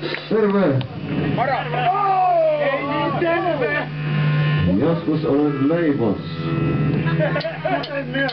Przerwę. Wnioskus Oleg Lejbos. Chodźcie!